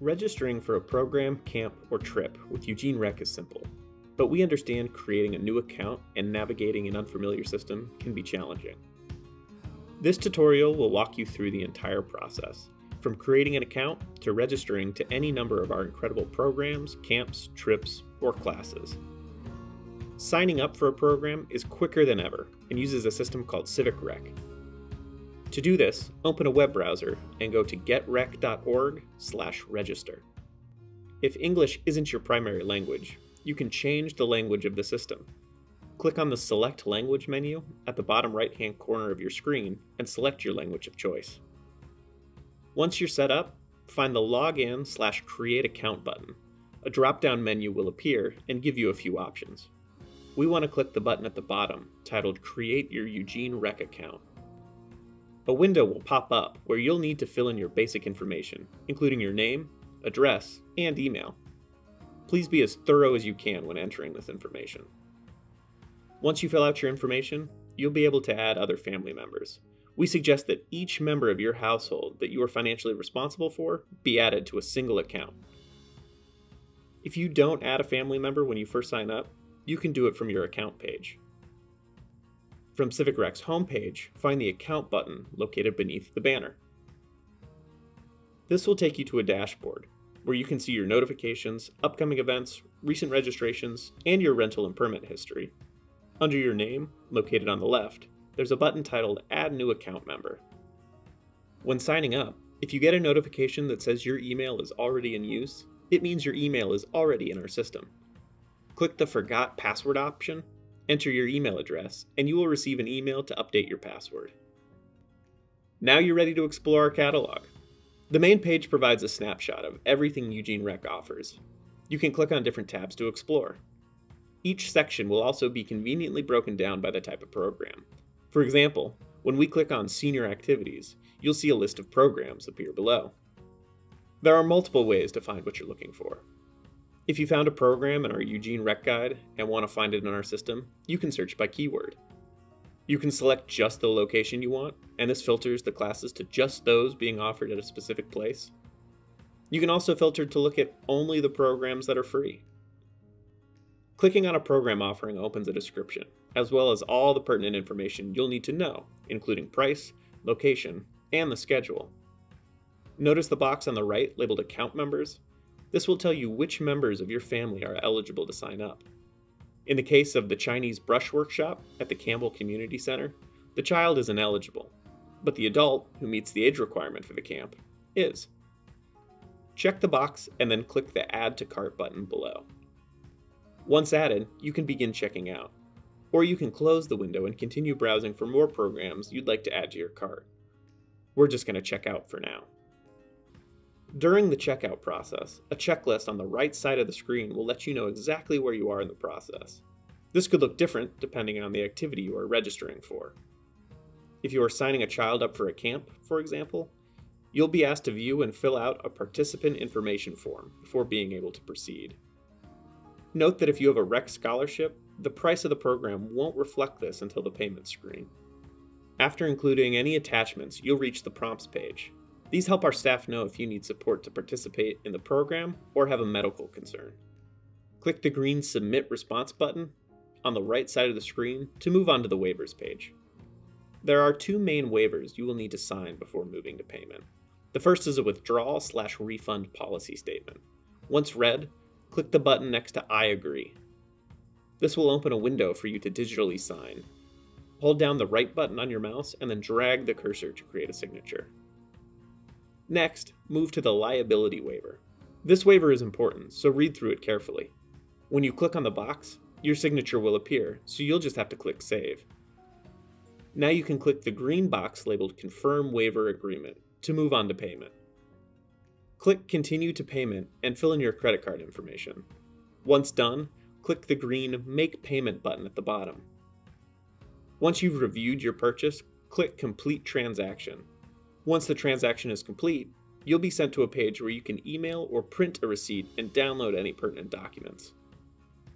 Registering for a program, camp, or trip with Eugene Rec is simple, but we understand creating a new account and navigating an unfamiliar system can be challenging. This tutorial will walk you through the entire process, from creating an account to registering to any number of our incredible programs, camps, trips, or classes. Signing up for a program is quicker than ever and uses a system called CivicRec. To do this, open a web browser and go to getrec.org/register. If English isn't your primary language, you can change the language of the system. Click on the Select Language menu at the bottom right-hand corner of your screen and select your language of choice. Once you're set up, find the Login slash Create Account button. A drop-down menu will appear and give you a few options we want to click the button at the bottom titled Create Your Eugene Rec Account. A window will pop up where you'll need to fill in your basic information, including your name, address, and email. Please be as thorough as you can when entering this information. Once you fill out your information, you'll be able to add other family members. We suggest that each member of your household that you are financially responsible for be added to a single account. If you don't add a family member when you first sign up, you can do it from your account page. From CivicRec's homepage, find the Account button located beneath the banner. This will take you to a dashboard where you can see your notifications, upcoming events, recent registrations, and your rental and permit history. Under your name, located on the left, there's a button titled Add New Account Member. When signing up, if you get a notification that says your email is already in use, it means your email is already in our system. Click the Forgot Password option, enter your email address, and you will receive an email to update your password. Now you're ready to explore our catalog. The main page provides a snapshot of everything Eugene Rec offers. You can click on different tabs to explore. Each section will also be conveniently broken down by the type of program. For example, when we click on Senior Activities, you'll see a list of programs appear below. There are multiple ways to find what you're looking for. If you found a program in our Eugene Rec Guide and want to find it in our system, you can search by keyword. You can select just the location you want, and this filters the classes to just those being offered at a specific place. You can also filter to look at only the programs that are free. Clicking on a program offering opens a description, as well as all the pertinent information you'll need to know, including price, location, and the schedule. Notice the box on the right labeled Account Members this will tell you which members of your family are eligible to sign up. In the case of the Chinese brush workshop at the Campbell Community Center, the child is ineligible, but the adult, who meets the age requirement for the camp, is. Check the box and then click the Add to Cart button below. Once added, you can begin checking out, or you can close the window and continue browsing for more programs you'd like to add to your cart. We're just going to check out for now. During the checkout process, a checklist on the right side of the screen will let you know exactly where you are in the process. This could look different depending on the activity you are registering for. If you are signing a child up for a camp, for example, you'll be asked to view and fill out a participant information form before being able to proceed. Note that if you have a rec scholarship, the price of the program won't reflect this until the payment screen. After including any attachments, you'll reach the prompts page, these help our staff know if you need support to participate in the program or have a medical concern. Click the green Submit Response button on the right side of the screen to move on to the waivers page. There are two main waivers you will need to sign before moving to payment. The first is a withdrawal slash refund policy statement. Once read, click the button next to I agree. This will open a window for you to digitally sign. Hold down the right button on your mouse and then drag the cursor to create a signature. Next, move to the liability waiver. This waiver is important, so read through it carefully. When you click on the box, your signature will appear, so you'll just have to click Save. Now you can click the green box labeled Confirm Waiver Agreement to move on to payment. Click Continue to Payment and fill in your credit card information. Once done, click the green Make Payment button at the bottom. Once you've reviewed your purchase, click Complete Transaction once the transaction is complete, you'll be sent to a page where you can email or print a receipt and download any pertinent documents.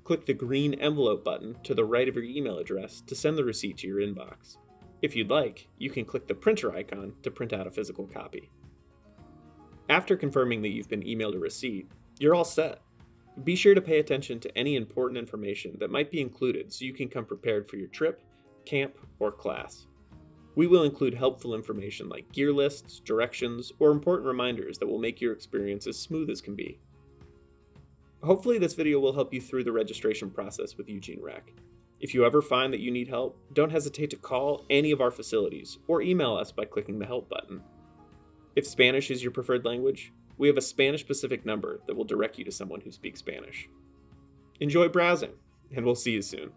Click the green envelope button to the right of your email address to send the receipt to your inbox. If you'd like, you can click the printer icon to print out a physical copy. After confirming that you've been emailed a receipt, you're all set. Be sure to pay attention to any important information that might be included so you can come prepared for your trip, camp, or class. We will include helpful information like gear lists, directions, or important reminders that will make your experience as smooth as can be. Hopefully, this video will help you through the registration process with Eugene Rec. If you ever find that you need help, don't hesitate to call any of our facilities or email us by clicking the help button. If Spanish is your preferred language, we have a Spanish specific number that will direct you to someone who speaks Spanish. Enjoy browsing, and we'll see you soon.